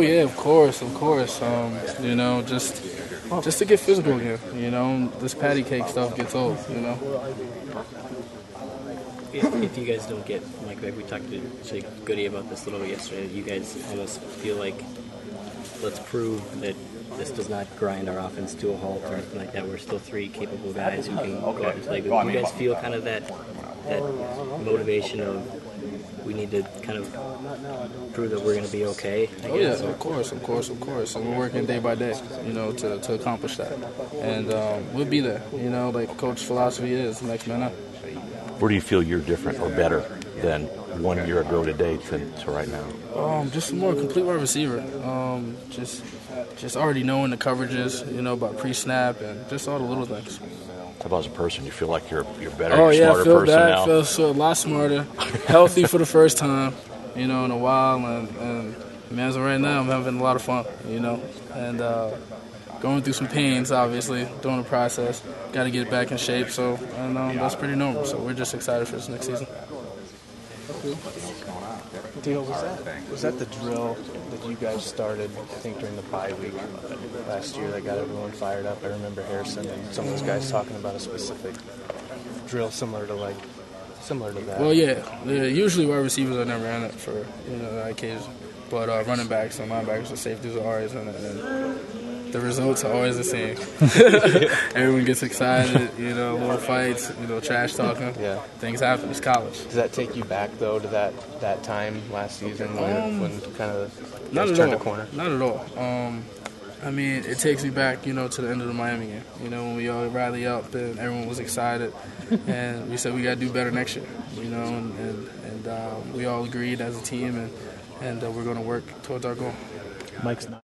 yeah, of course, of course. Um, you know, just just to get physical again. You know, this patty cake stuff gets old. You know. If, if you guys don't get Mike back, we talked to Jake Goody about this a little yesterday. You guys almost feel like let's prove that this does not grind our offense to a halt or anything like that. We're still three capable guys who can go out and play. But do you guys feel kind of that that motivation of we need to kind of prove that we're going to be okay? I Oh yeah, of course, of course, of course. And we're working day by day, you know, to, to accomplish that. And um, we'll be there, you know, like coach philosophy is next man up. Where do you feel you're different or better than one year ago today to, to right now? Um, just more complete wide receiver. Um, just just already knowing the coverages, you know, about pre-snap and just all the little things. How about as a person? You feel like you're you're better, Oh you're yeah, I smarter feel person bad. now. Feel so a lot smarter, healthy for the first time, you know, in a while. And, and man, as of right now, I'm having a lot of fun, you know, and uh, going through some pains, obviously, during the process. Got to get back in shape, so and um, that's pretty normal. So we're just excited for this next season. Dino, was that was that the drill that you guys started? I think during the bye week last year that got everyone fired up. I remember Harrison and some of those guys talking about a specific drill similar to like similar to that. Well, yeah, yeah, usually wide receivers are never in it for you know that occasion, but uh, running backs and linebackers and safeties are always in it. And the results are always the same. Everyone gets excited, you know, little fights, you know, trash talking. Yeah. things happen. It's college. Does that take you back though to that that time last season when, Um, when kind of you Not at turned all. a corner? Not at all. Um, I mean, it takes me back, you know, to the end of the Miami game. You know, when we all rallied up and everyone was excited, and we said we got to do better next year. You know, and and, and um, we all agreed as a team, and and uh, we're going to work towards our goal. Mike's not.